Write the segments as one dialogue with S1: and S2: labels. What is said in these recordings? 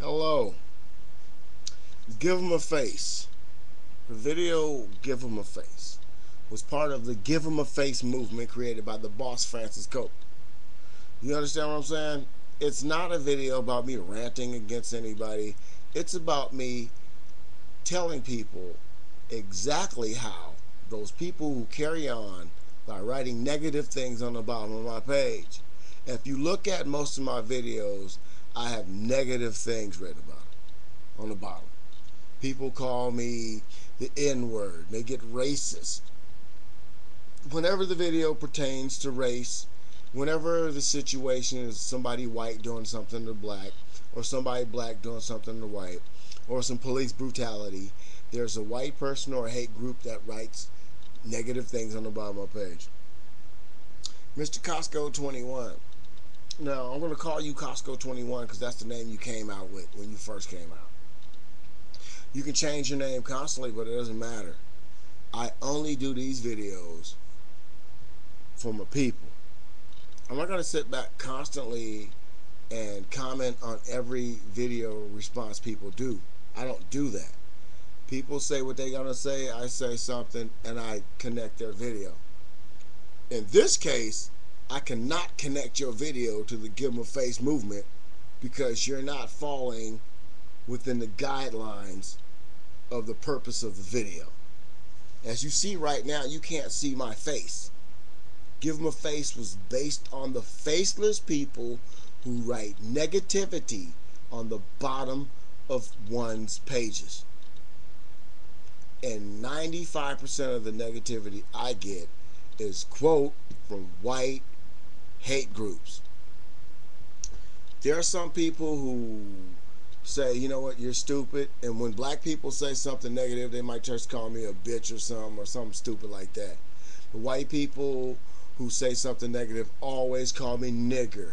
S1: Hello. Give them a face. The video Give them a face was part of the Give them a face movement created by the boss Francis Cope. You understand what I'm saying? It's not a video about me ranting against anybody. It's about me telling people exactly how those people who carry on by writing negative things on the bottom of my page. If you look at most of my videos, I have negative things written about it on the bottom. People call me the N word, they get racist. Whenever the video pertains to race, whenever the situation is somebody white doing something to black, or somebody black doing something to white, or some police brutality, there's a white person or a hate group that writes negative things on the bottom of my page. Mr. Costco 21. Now, I'm going to call you Costco 21 because that's the name you came out with when you first came out. You can change your name constantly, but it doesn't matter. I only do these videos for my people. I'm not going to sit back constantly and comment on every video response people do. I don't do that. People say what they're going to say, I say something, and I connect their video. In this case, I cannot connect your video to the Give 'em a Face movement because you're not falling within the guidelines of the purpose of the video. As you see right now, you can't see my face. Give 'em a Face was based on the faceless people who write negativity on the bottom of one's pages. And 95% of the negativity I get is quote from white hate groups. There are some people who say, you know what, you're stupid. And when black people say something negative, they might just call me a bitch or something or something stupid like that. But white people who say something negative always call me nigger,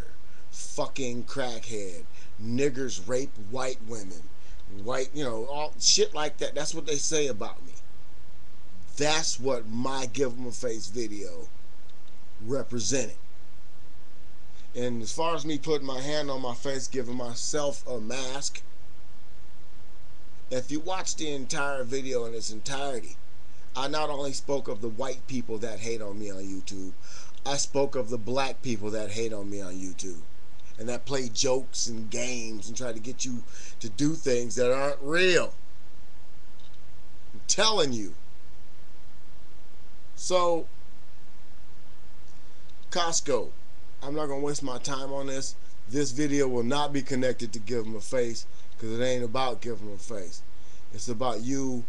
S1: fucking crackhead. Niggers rape white women. White, you know, all shit like that. That's what they say about me. That's what my Give 'em a Face video represented. And as far as me putting my hand on my face, giving myself a mask, if you watch the entire video in its entirety, I not only spoke of the white people that hate on me on YouTube, I spoke of the black people that hate on me on YouTube and that play jokes and games and try to get you to do things that aren't real. I'm telling you. So, Costco, I'm not going to waste my time on this. This video will not be connected to Give 'em a Face because it ain't about Give 'em a Face. It's about you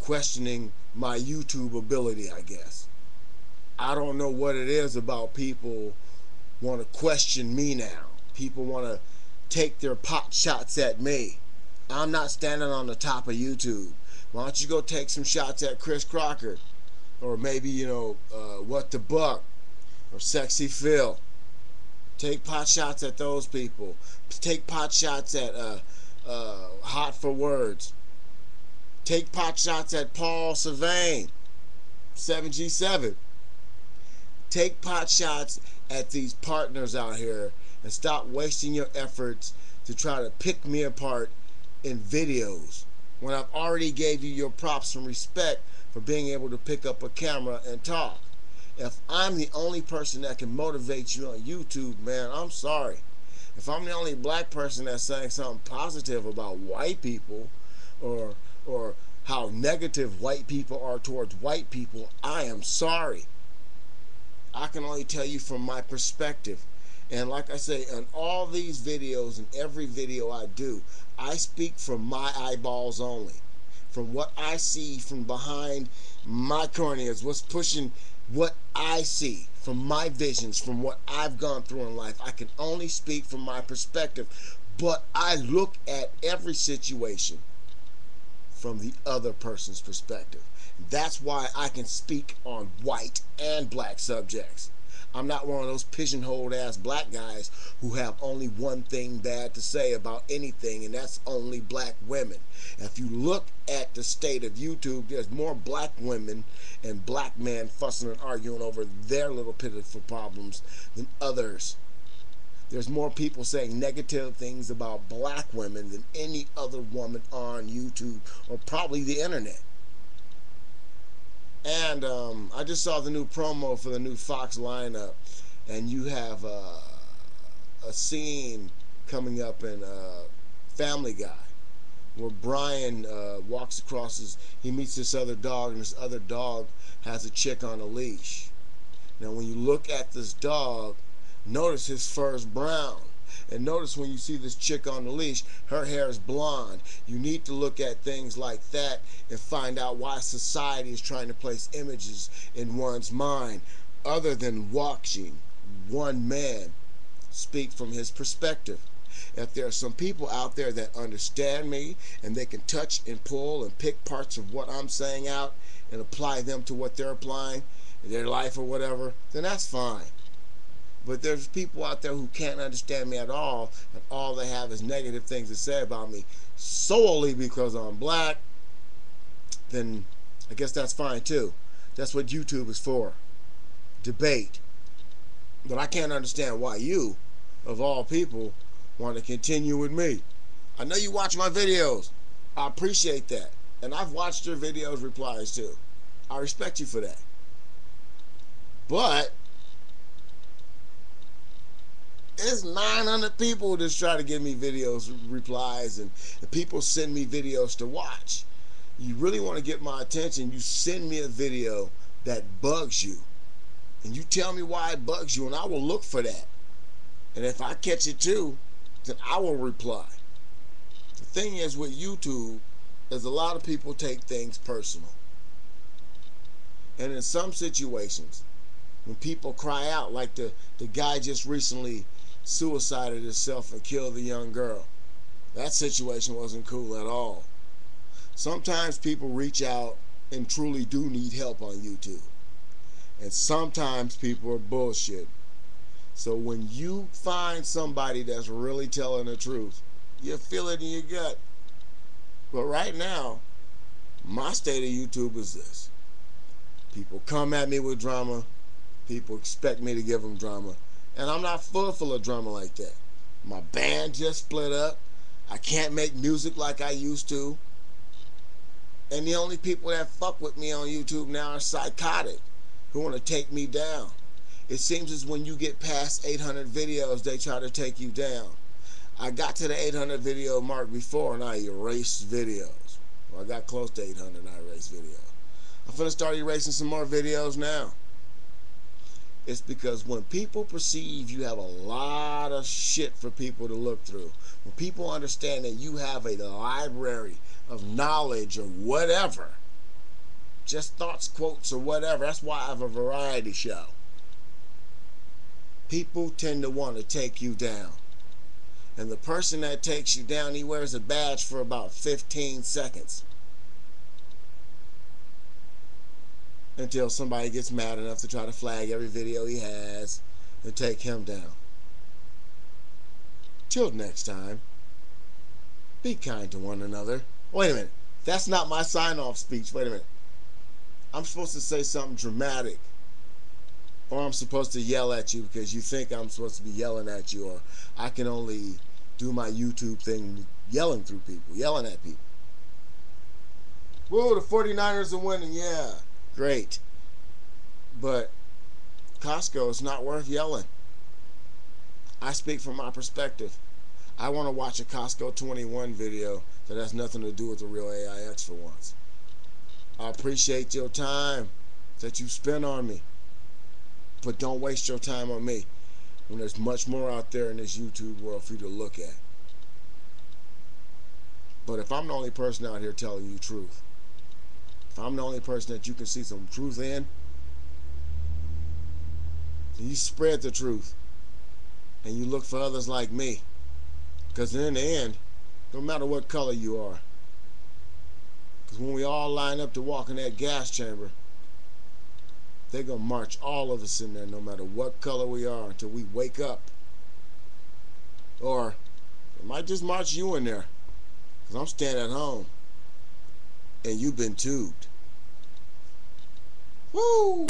S1: questioning my YouTube ability, I guess. I don't know what it is about people want to question me now. People want to take their pot shots at me. I'm not standing on the top of YouTube. Why don't you go take some shots at Chris Crocker? Or maybe, you know, uh, What the Buck? Or Sexy Phil. Take pot shots at those people. Take pot shots at uh, uh, Hot for Words. Take pot shots at Paul Sylvain, 7G7. Take pot shots at these partners out here and stop wasting your efforts to try to pick me apart in videos when I've already gave you your props and respect for being able to pick up a camera and talk if I'm the only person that can motivate you on YouTube, man, I'm sorry. If I'm the only black person that's saying something positive about white people or or how negative white people are towards white people, I am sorry. I can only tell you from my perspective. And like I say, in all these videos and every video I do, I speak from my eyeballs only. From what I see from behind my corneas, what's pushing what I see from my visions, from what I've gone through in life. I can only speak from my perspective, but I look at every situation from the other person's perspective. That's why I can speak on white and black subjects. I'm not one of those pigeonholed ass black guys who have only one thing bad to say about anything, and that's only black women. If you look at the state of YouTube, there's more black women and black men fussing and arguing over their little pitiful problems than others. there's more people saying negative things about black women than any other woman on YouTube or probably the internet. And um, I just saw the new promo for the new Fox lineup, and you have uh, a scene coming up in uh, Family Guy where Brian uh, walks across his, he meets this other dog, and this other dog has a chick on a leash. Now, when you look at this dog, notice his fur is brown. And notice when you see this chick on the leash, her hair is blonde. You need to look at things like that and find out why society is trying to place images in one's mind other than watching one man speak from his perspective. If there are some people out there that understand me and they can touch and pull and pick parts of what I'm saying out and apply them to what they're applying in their life or whatever, then that's fine. But there's people out there who can't understand me at all, and all they have is negative things to say about me solely because I'm black, then I guess that's fine too. That's what YouTube is for. Debate. But I can't understand why you, of all people, want to continue with me. I know you watch my videos. I appreciate that. And I've watched your videos replies too. I respect you for that. But it's 900 people just try to give me videos replies and, and people send me videos to watch. You really want to get my attention, you send me a video that bugs you. And you tell me why it bugs you and I will look for that. And if I catch it too, then I will reply. The thing is with YouTube is a lot of people take things personal. And in some situations, when people cry out, like the, the guy just recently suicided himself and killed the young girl, that situation wasn't cool at all. Sometimes people reach out and truly do need help on YouTube. And sometimes people are bullshit. So when you find somebody that's really telling the truth, you feel it in your gut. But right now, my state of YouTube is this. People come at me with drama. People expect me to give them drama. And I'm not full full of drama like that. My band just split up. I can't make music like I used to. And the only people that fuck with me on YouTube now are psychotic, who want to take me down. It seems as when you get past 800 videos, they try to take you down. I got to the 800 video mark before and I erased videos. Well, I got close to 800 and I erased videos. I'm going to start erasing some more videos now. It's because when people perceive you have a lot of shit for people to look through, when people understand that you have a library of knowledge or whatever, just thoughts, quotes, or whatever, that's why I have a variety show people tend to want to take you down. And the person that takes you down, he wears a badge for about 15 seconds. Until somebody gets mad enough to try to flag every video he has and take him down. Till next time, be kind to one another. Wait a minute. That's not my sign off speech. Wait a minute. I'm supposed to say something dramatic or I'm supposed to yell at you because you think I'm supposed to be yelling at you, or I can only do my YouTube thing yelling through people, yelling at people. Whoa, the 49ers are winning, yeah, great. But Costco is not worth yelling. I speak from my perspective. I want to watch a Costco 21 video that has nothing to do with the real AIX for once. I appreciate your time that you spent on me. But don't waste your time on me when there's much more out there in this YouTube world for you to look at. But if I'm the only person out here telling you truth, I'm the only person that you can see some truth in, you spread the truth and you look for others like me. Because in the end, no matter what color you are, because when we all line up to walk in that gas chamber, they're going to march all of us in there no matter what color we are until we wake up. Or they might just march you in there because I'm staying at home and you've been tubed. Woo!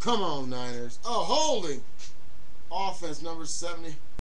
S1: Come on, Niners. Oh, holding. offense, number 70.